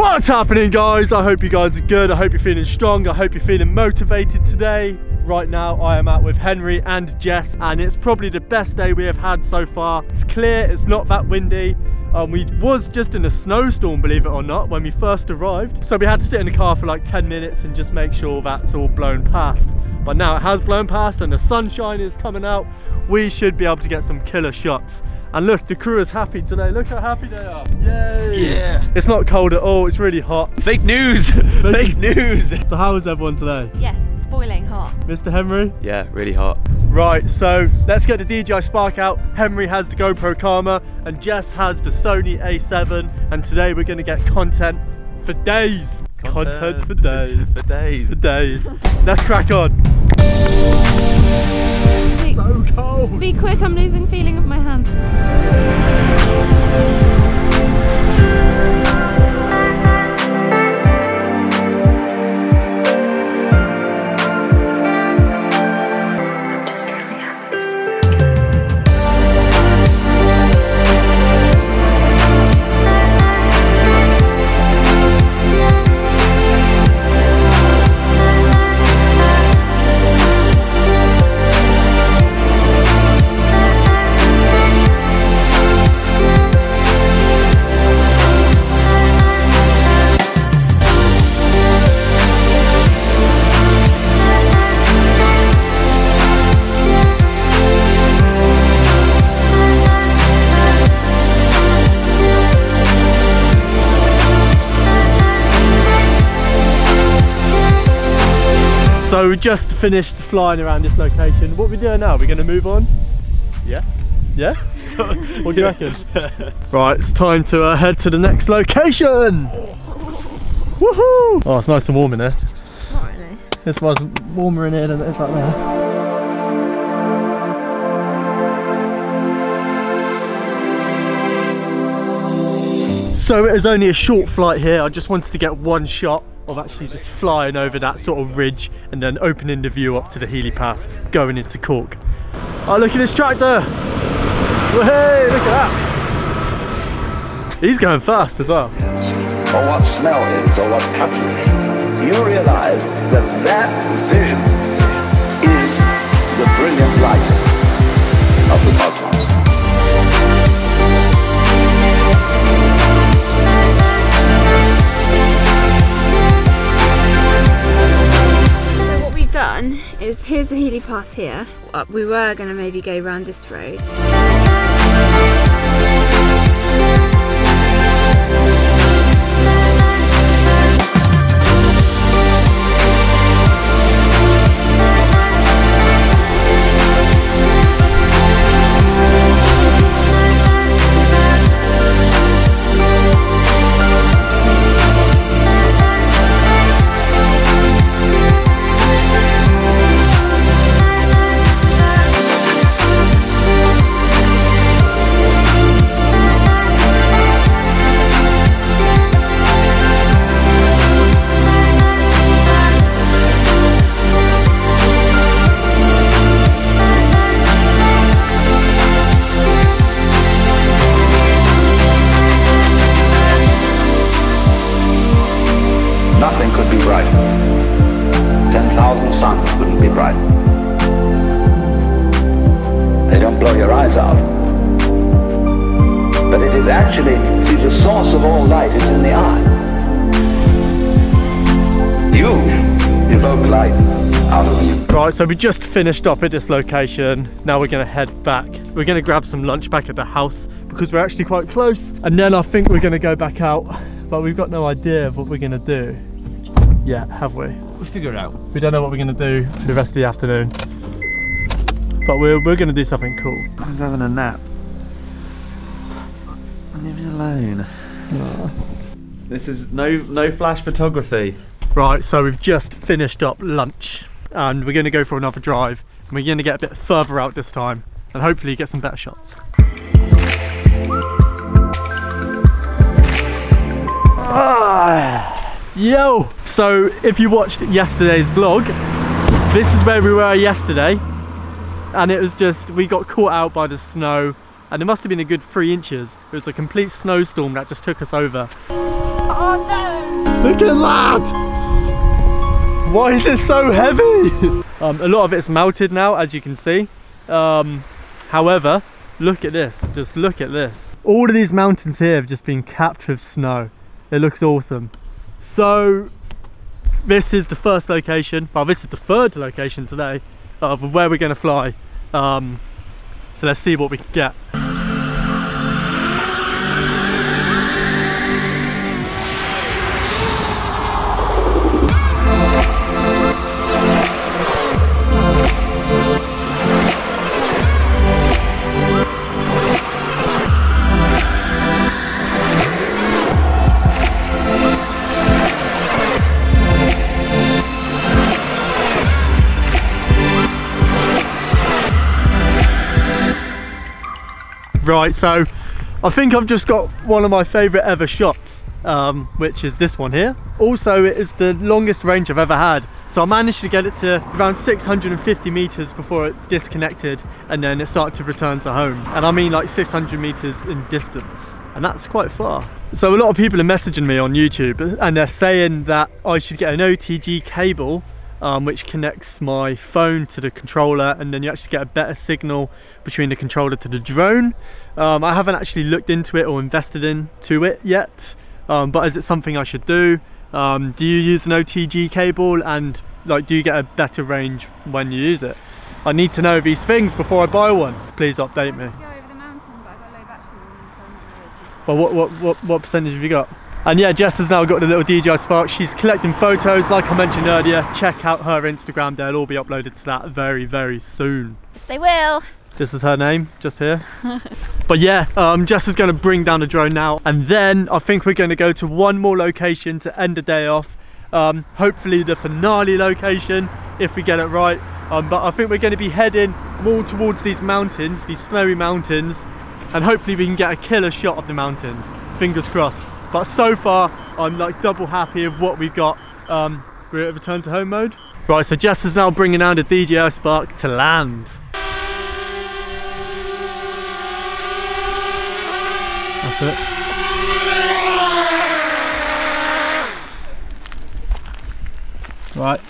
What's happening guys? I hope you guys are good. I hope you're feeling strong. I hope you're feeling motivated today. Right now I am out with Henry and Jess and it's probably the best day we have had so far. It's clear, it's not that windy. Um, we was just in a snowstorm, believe it or not, when we first arrived. So we had to sit in the car for like 10 minutes and just make sure that's all blown past. But now it has blown past and the sunshine is coming out. We should be able to get some killer shots. And look, the crew is happy today. Look how happy they are. Yay! Yeah. It's not cold at all. It's really hot. Fake news. Fake news. So how is everyone today? Yes, boiling hot. Mr. Henry? Yeah, really hot. Right, so let's get the DJI Spark out. Henry has the GoPro Karma and Jess has the Sony a7 and today we're gonna get content for days. Content, for days. For days. For days. let's crack on. Be, quick, I'm losing feeling of my hand. So we just finished flying around this location. What are we doing now? We're gonna move on? Yeah. Yeah? what do you reckon? right, it's time to uh, head to the next location. Woohoo! Oh, it's nice and warm in there. Not really. This was warmer in here than it is out there. So it is only a short flight here. I just wanted to get one shot of actually just flying over that sort of ridge and then opening the view up to the Healy Pass going into Cork. Oh, look at this tractor. Hey, look at that. He's going fast as well. or what smell is, or what touch is, you realize that that vision is the brilliant light Pass here. Uh, We were going to maybe go round this road. The source of all light is in the eye. You evoke light out of you. Right, so we just finished up at this location. Now we're gonna head back. We're gonna grab some lunch back at the house because we're actually quite close. And then I think we're gonna go back out, but we've got no idea of what we're gonna do Yeah, have we? We'll figure it out. We don't know what we're gonna do for the rest of the afternoon. But we're, we're gonna do something cool. I was having a nap. Leave me alone. This is no no flash photography. Right, so we've just finished up lunch and we're gonna go for another drive. And we're gonna get a bit further out this time and hopefully get some better shots. Ah, yo! So if you watched yesterday's vlog, this is where we were yesterday. And it was just, we got caught out by the snow and it must have been a good three inches. It was a complete snowstorm that just took us over. Oh no! Look at that! Why is it so heavy? um, a lot of it's melted now, as you can see. Um, however, look at this. Just look at this. All of these mountains here have just been capped with snow. It looks awesome. So, this is the first location. Well, this is the third location today of where we're going to fly. Um, so let's see what we can get. Right, so I think I've just got one of my favourite ever shots, um, which is this one here. Also, it is the longest range I've ever had. So I managed to get it to around 650 meters before it disconnected and then it started to return to home. And I mean like 600 meters in distance. And that's quite far. So a lot of people are messaging me on YouTube and they're saying that I should get an OTG cable um, which connects my phone to the controller and then you actually get a better signal between the controller to the drone. Um, I haven't actually looked into it or invested into it yet, um, but is it something I should do? Um, do you use an OTG cable and like do you get a better range when you use it? I need to know these things before I buy one. Please update me. Well, what, what, what, what percentage have you got? And yeah, Jess has now got the little DJI Spark. She's collecting photos, like I mentioned earlier. Check out her Instagram, they'll all be uploaded to that very, very soon. Yes, they will. This is her name, just here. but yeah, um, Jess is gonna bring down the drone now. And then I think we're gonna go to one more location to end the day off. Um, hopefully the finale location, if we get it right. Um, but I think we're gonna be heading more towards these mountains, these snowy mountains. And hopefully we can get a killer shot of the mountains. Fingers crossed. But so far, I'm like double happy of what we've got. Um, we're at return to home mode. Right, so Jess is now bringing down the DJI Spark to land. That's it. Right.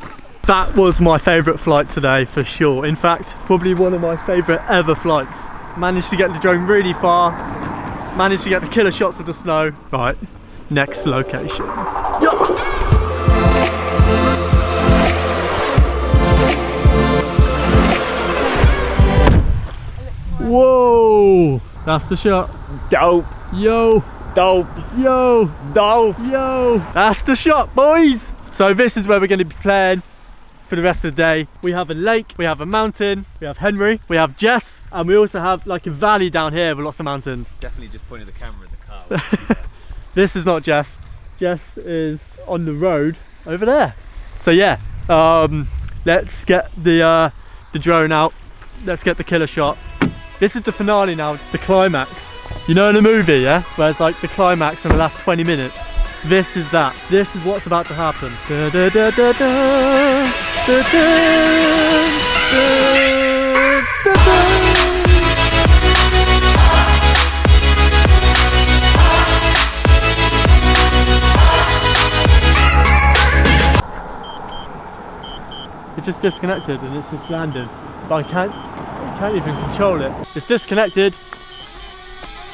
That was my favourite flight today for sure. In fact, probably one of my favourite ever flights. Managed to get the drone really far, managed to get the killer shots of the snow. Right, next location. Whoa, that's the shot. Dope. Yo, Dope. yo, Dope. yo. That's the shot, boys. So this is where we're going to be playing for the rest of the day. We have a lake, we have a mountain, we have Henry, we have Jess, and we also have like a valley down here with lots of mountains. Definitely just pointed the camera in the car. this is not Jess. Jess is on the road over there. So yeah, um, let's get the uh, the drone out. Let's get the killer shot. This is the finale now, the climax. You know in a movie, yeah? Where it's like the climax in the last 20 minutes. This is that. This is what's about to happen. Da, da, da, da, da, da, da, da, da, da. It just disconnected and it's just landed. But I can't, I can't even control it. It's disconnected.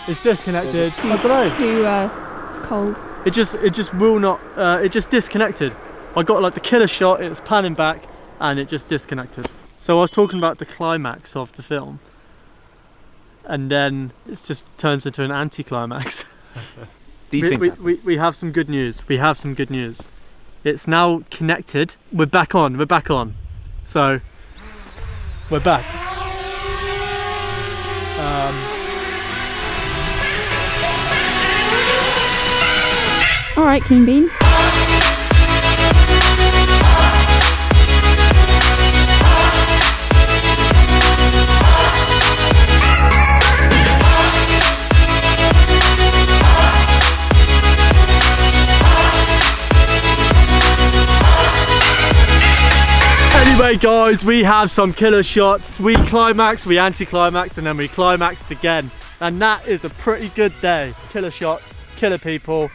It's disconnected. I don't know. Too uh, cold. It just, it just will not. Uh, it just disconnected. I got like the killer shot. It was panning back, and it just disconnected. So I was talking about the climax of the film, and then it just turns into an anti-climax. These we, things we, we, we have some good news. We have some good news. It's now connected. We're back on. We're back on. So we're back. Um, All right, King Bean. Anyway guys, we have some killer shots. We climax, we anti-climaxed, and then we climaxed again. And that is a pretty good day. Killer shots, killer people.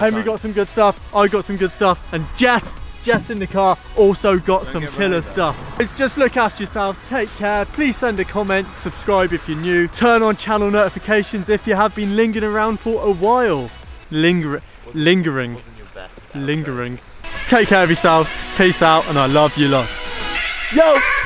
Henry time. got some good stuff, I got some good stuff, and Jess, Jess in the car also got some get my killer stuff. It's just look after yourselves, take care, please send a comment, subscribe if you're new, turn on channel notifications if you have been lingering around for a while. Linger lingering, Wasn't best. lingering. Take care of yourselves, peace out, and I love you lot. Yo!